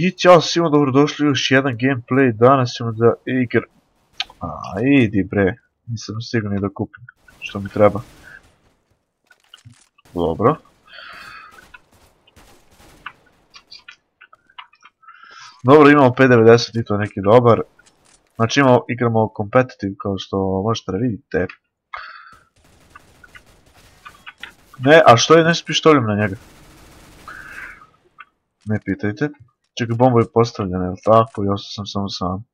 I ćao svima, dobrodošli u još jedan gameplay, danas ćemo da igra... A, idi bre, nisam stigao ni da kupim što mi treba. Dobro. Dobro, imamo 5.90 i to je neki dobar. Znači imamo, igramo competitive kao što možete da vidite. Ne, a što je ne s na njega? Ne pitajte. Čekaj, bomba je postavljena, jel tako? Ostao sam samo sam.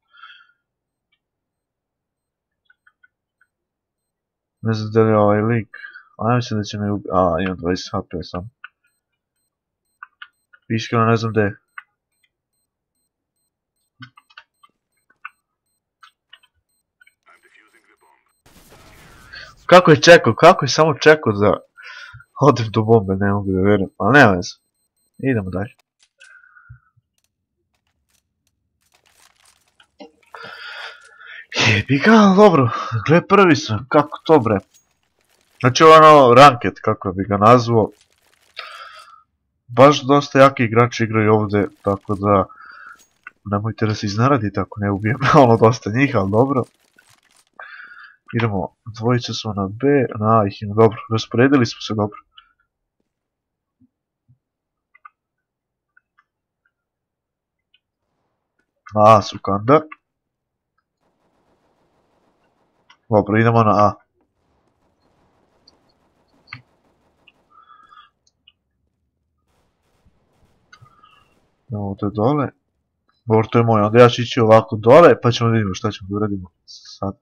Ne znam da li je ovaj lik. A ja mislim da će me ubiti. A, imam 20 HP sam. Iskreno ne znam gdje je. Kako je čekao, kako je samo čekao da odem do bombe, ne mogu da vjerujem, ali nema veze. Idemo dalje. Jebi ga, dobro, gle prvi sam, kako to bre? Znači ono ranket, kako bi ga nazvao. Baš dosta jaki igrači igraju ovdje, tako da nemojte da se izneradite ako ne ubijem ono dosta njih, ali dobro. Idemo, dvojice smo na B, na ih ima, dobro, rasporedili smo se dobro. A su kanda. Dobro, idemo na A. Idemo ovdje dole. Dobro, to je moj, onda ja ću ići ovako dole, pa ćemo vidjeti šta ćemo da uradimo sad.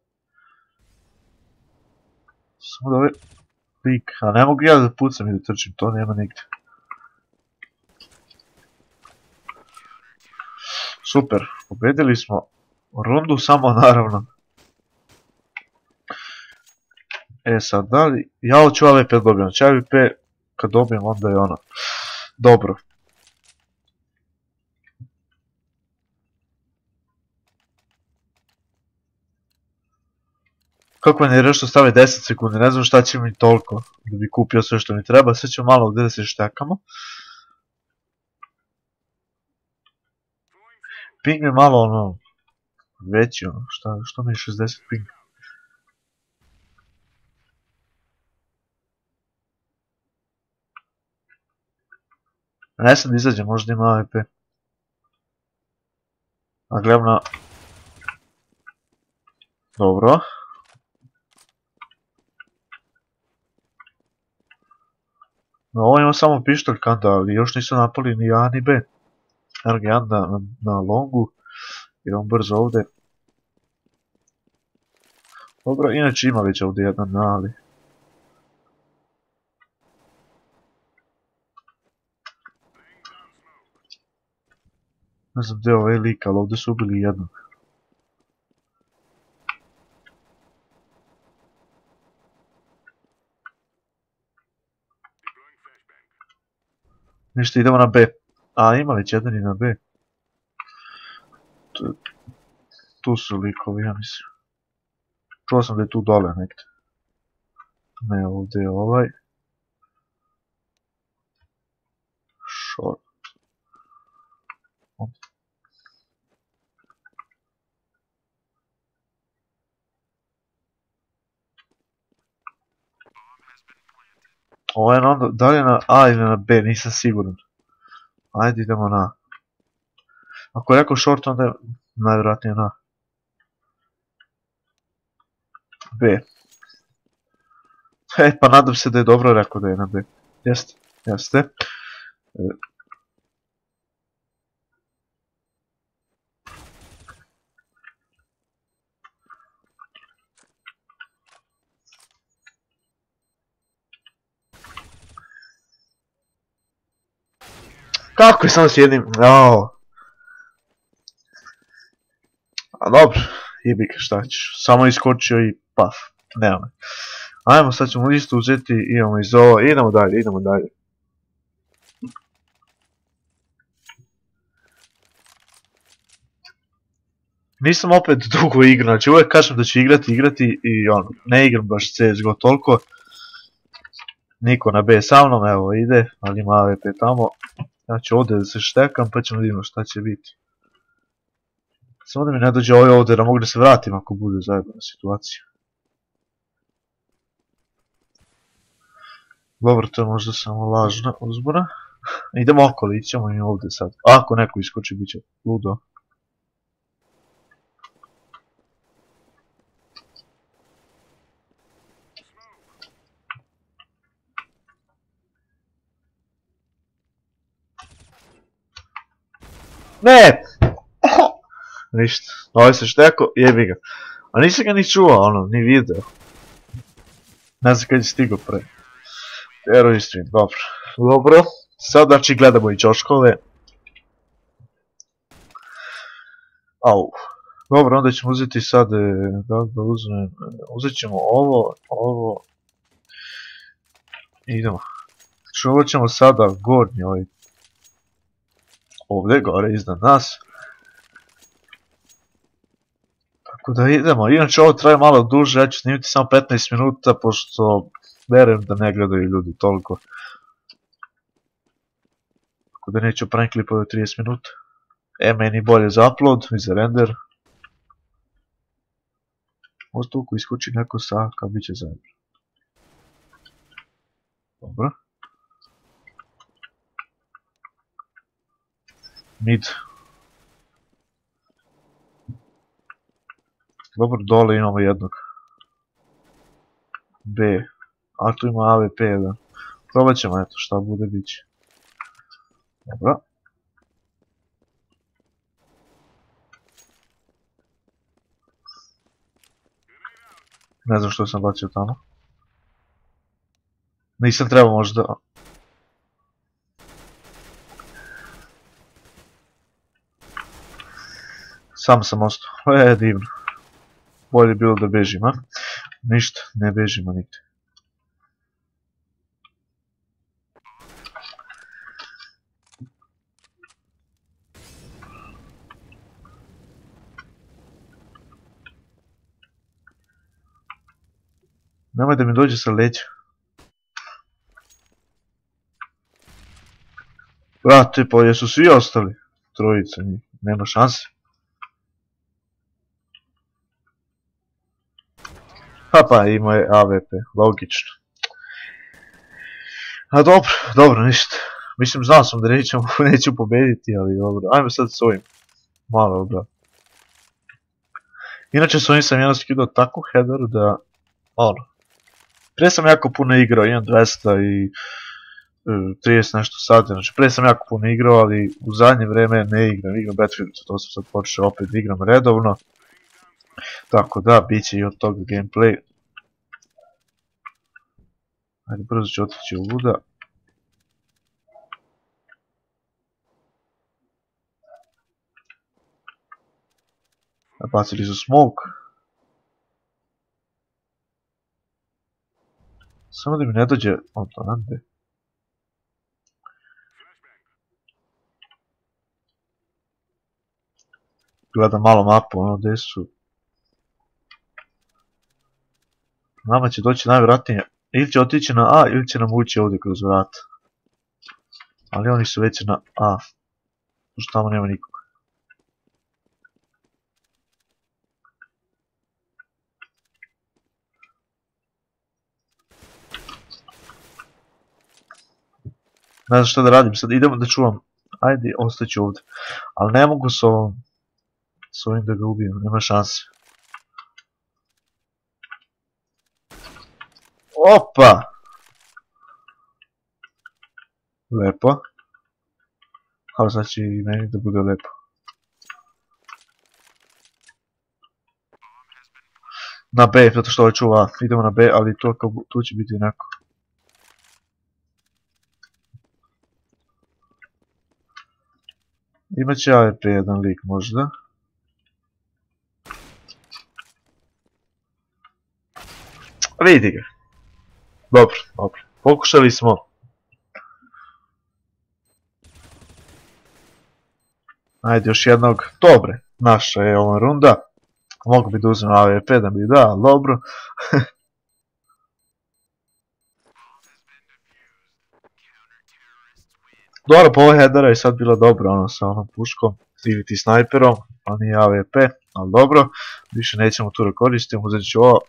Samo da ovaj lik, a ne mogu ja da pucam i da trčim, to nema nigdje. Super, pobedili smo rundu samo naravno. E sad, da li, ja hoću AVP dobijem, znači AVP kad dobijem onda je ono, dobro. Kako ne nešto stave 10 sekundi, ne znam šta će mi toliko da bi kupio sve što mi treba, sve ćemo malo ovdje da se štekamo. Ping je malo ono, veći ono, što mi je 60 ping? Ne sam da izađem, možda ima AWP. A gledam na... Dobro. No, ovo ima samo pištolj kanda, ali još nisu napali ni A ni B. Evo ga jedan na, na longu. Idemo brzo ovdje. Dobro, inače ima već ovdje jedan na ali. Ne znam gdje je ovaj lik, ali ovdje su ubili jednog. Ništa, idemo na B. A, ima već jedan i na B. Tu, su likovi, ja mislim. Čuo sam da je tu dole nekde. Ne, ovdje je ovaj. Short. Ovo je onda, da li je na A ili na B, nisam siguran. Ajde idemo na A. Ako je rekao short, onda je najvjerojatnije na B. E, pa nadam se da je dobro rekao da je na B. Jeste, jeste. Kako je samo jednim, jao. A dobro, jebika šta ćeš, samo iskočio i paf, nema me. Ajmo, sad ćemo isto uzeti, imamo iz ovo, idemo dalje, idemo dalje. Nisam opet dugo igra, znači uvijek kažem da ću igrati, igrati i ono, ne igram baš CSGO toliko. Niko na B sa mnom, evo ide, ali ima AWP tamo. Ću ovdje da se štekam pa ćemo vidimo šta će biti. Samo da mi ne dođe ovaj ovdje da mogu da se vratim ako bude zajebana situacija. Dobro, to je možda samo lažna uzbora. Idemo okolo, ićemo i ovdje sad. Ako neko iskoči, bit će ludo. Ne! Ništa. Ovaj se šteko, jebi ga. A nisam ga ni čuo, ono, ni video. Ne znam kad je stigao pre. Hero stream, dobro. Dobro. Sad znači gledamo i čoškove. Au. Dobro, onda ćemo uzeti sad, e, da, da uzmem, e, uzet ćemo ovo, ovo. Idemo. Ovo ćemo sada gornji ovaj. Ovdje, gore, iznad nas. Tako da idemo, inače ovo traje malo duže, ja ću snimiti samo 15 minuta, pošto verujem da ne gledaju ljudi toliko. Tako da neću prank klipove 30 minuta. E, meni bolje za upload i za render. Možda ako iskući neko sa, kad bit će zajedno. Dobro. Mid. Dobro, dole imamo jednog. B. A tu ima AVP jedan. Probat ćemo, eto, šta bude bit će. Dobro. Ne znam što sam bacio tamo. Nisam trebao možda... Sam sam ostao. E, divno. Bolje bilo da bežim, a? Ništa, ne bežimo nigde. Nemoj da mi dođe sa leđa. Brate, pa jesu svi ostali? Trojica njih, nema šanse. Pa, ima je AVP, logično. A dobro, dobro, ništa. Mislim, znao sam da nećemo, neću pobediti, ali dobro. Ajmo sad s ovim. Malo, da. Inače, s ovim sam jedan skidao takvu headeru da, ono, Prije sam jako puno igrao, imam 200 i 30 e, nešto sati, znači prije sam jako puno igrao, ali u zadnje vrijeme ne igram, igram Battlefield, to sam sad počeo opet igram redovno. Tako da, bit će i od toga gameplay. Ajde, brzo ću otići u luda. Bacili su smoke. Samo da mi ne dođe Atlante. Gledam malo mapu, ono gdje su. Nama će doći najvratnije. Ili će otići na A ili će nam ući ovdje kroz vrat. Ali oni su već na A. Pošto tamo nema nikog. Ne znam šta da radim, sad idemo da čuvam. Ajde, ostaću ovdje. Ali ne mogu s ovom... S ovim da ga ubijem, nema šanse. Opa! Lepo. Ali sad će i meni da bude lepo. Na B, zato što ovaj čuva. Idemo na B, ali to, tu će biti neko. Imaće AWP jedan lik možda. Vidi ga. Dobro, dobro. Pokušali smo. Ajde još jednog. Dobre, naša je ova runda. Mogu bi da uzmem AWP da bi da, dobro. Dobro, po ovoj headera je sad bila dobra, ono, sa onom puškom, ili ti snajperom, a nije AVP, ali dobro, više nećemo tu da koristim, uzet ću ovo,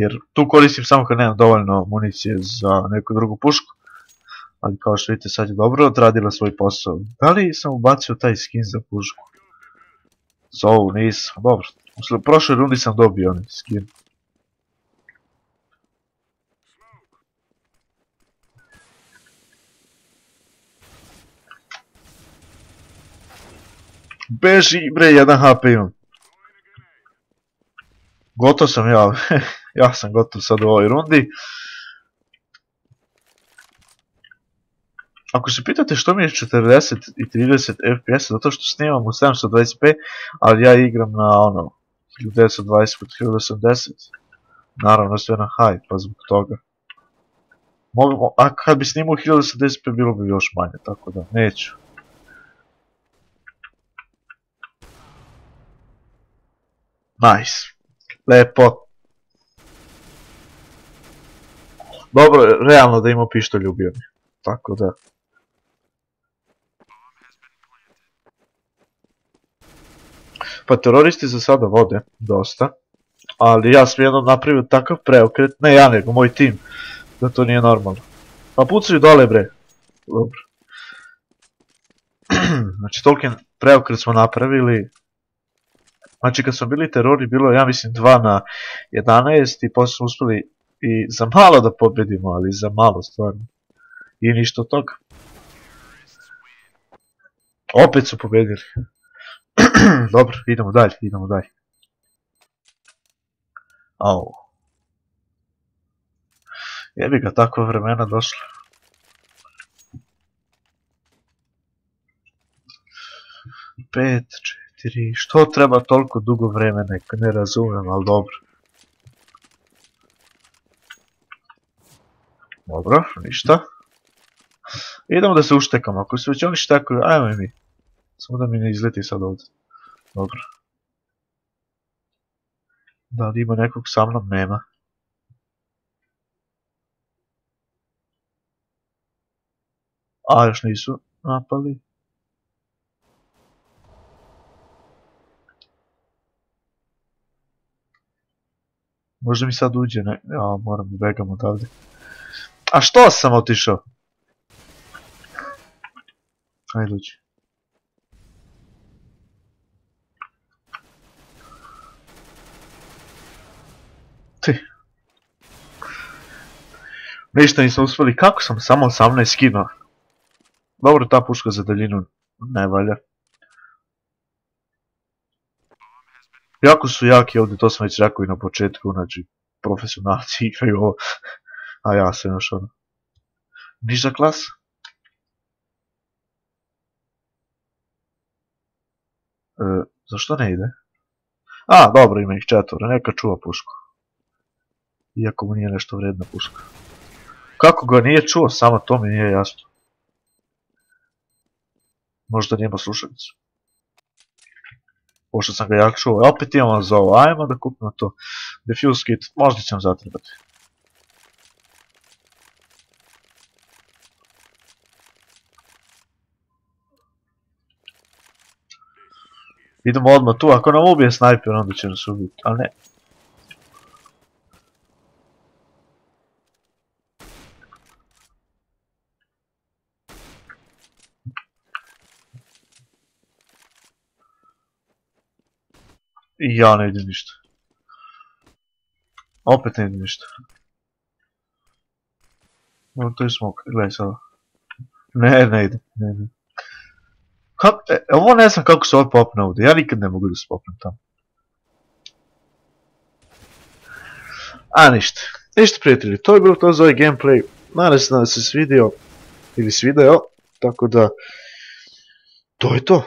jer tu koristim samo kad nemam dovoljno municije za neku drugu pušku, ali kao što vidite sad je dobro odradila svoj posao. Da li sam ubacio taj skin za pušku? Za ovu nisam, dobro. U prošloj rundi sam dobio onaj skin. Beži bre, jedan HP imam. Gotov sam ja, ja sam gotov sad u ovoj rundi. Ako se pitate što mi je 40 i 30 FPS, zato što snimam u 720p, ali ja igram na ono, 1920 kod 1080. Naravno sve na high, pa zbog toga. A kad bi snimao 1080p bilo bi još manje, tako da neću. Nice. Lepo. Dobro, realno da imao pištolj ubio mi. Tako da. Pa teroristi za sada vode, dosta. Ali ja sam jednom napravio takav preokret, ne ja nego moj tim, da to nije normalno. Pa pucaju dole bre. Dobro. znači toliki preokret smo napravili. Znači kad smo bili terori bilo ja mislim 2 na 11 i posle smo uspeli i za malo da pobedimo, ali za malo stvarno. I ništa od toga. Opet su pobedili. Dobro, idemo dalje, idemo dalje. Au. Jebi ga, takva vremena došla. Pet, četiri, što treba toliko dugo vremena, ne razumem, ali dobro. Dobro, ništa. Idemo da se uštekamo, ako se već oni štekaju, ajmo i mi. Samo da mi ne izleti sad ovdje. Dobro. Da li ima nekog sa mnom? Nema. A, još nisu napali. Možda mi sad uđe, ne, ja moram da begam odavde. A što sam otišao? Ajde uđi. Ti. Ništa nisam uspjeli, kako sam samo 18 skinuo? Dobro, ta puška za daljinu ne valja. Jako su jaki ovdje, to sam već rekao i na početku, znači profesionalci igraju ovo, a ja sam još ono. Niža klas? E, zašto ne ide? A, dobro, ima ih četvora, neka čuva pušku. Iako mu nije nešto vredna puška. Kako ga nije čuo, samo to mi nije jasno. Možda nima slušalicu. Pošto sam ga jak čuo. Opet imamo za ovo, ajmo da kupimo to. Defuse kit, možda ćemo zatrebati. Idemo odmah tu, ako nam ubije snajper onda će nas ubiti, ali ne. I ja ne vidim ništa. Opet ne vidim ništa. Evo to je smok, gledaj sada. Ne, ne ide, ne ide. Kako, e, ovo ne znam kako se ovo popne ovdje, ja nikad ne mogu da se popnem tamo. A ništa, ništa prijatelji, to je bilo to za ovaj gameplay, nadam se da se svidio, ili svideo, tako da, to je to.